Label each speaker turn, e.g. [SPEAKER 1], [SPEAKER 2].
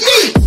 [SPEAKER 1] Yeet!